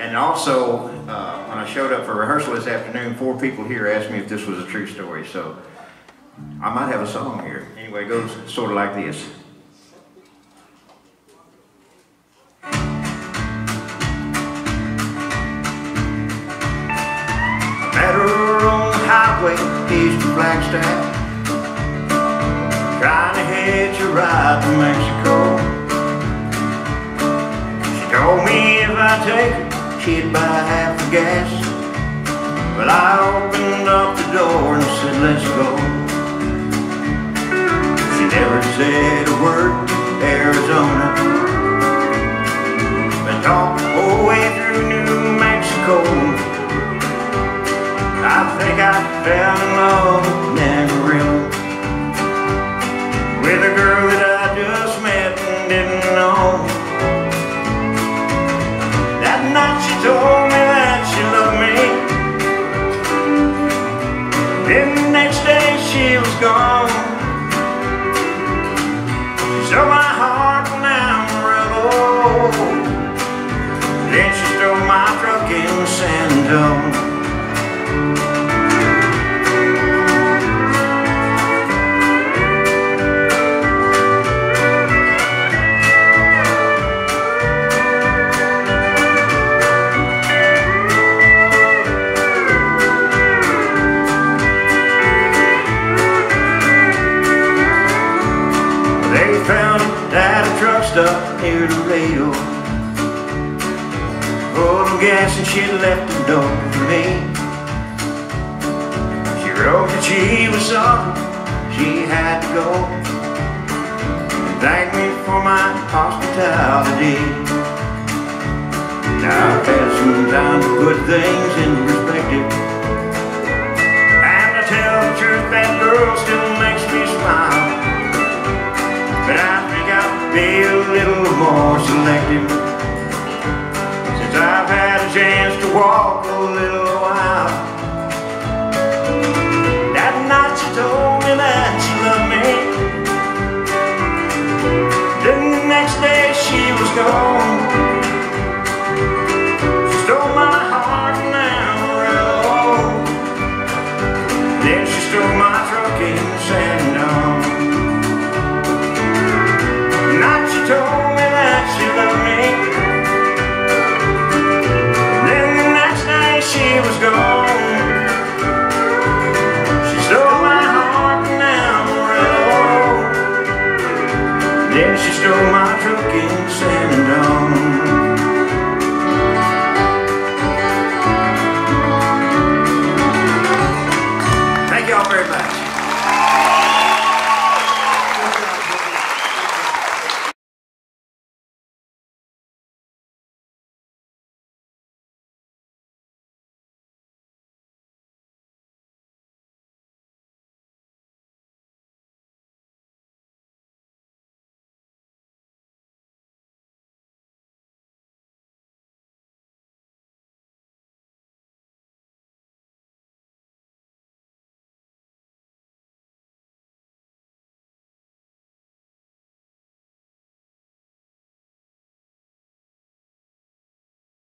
And also, uh, when I showed up for rehearsal this afternoon, four people here asked me if this was a true story, so I might have a song here. Anyway, it goes sort of like this. Met her on the highway east of Flagstaff Trying to hitch a ride to Mexico She told me if I take she'd buy half the gas But I opened up the door and said, let's go. She never said a word, Arizona. Been talking the way through New Mexico. I think I fell in love night she told me that she loved me. Then the next day she was gone stop near Laredo Full of gas and she left the door for me. She wrote that she was sorry she had to go. And thanked me for my hospitality. Now I've had some time to put things in perspective little more selective Since I've had a chance to walk a little while. That night she told me that she loved me. Then the next day she was gone Yeah, she stole my truck in San Antonio.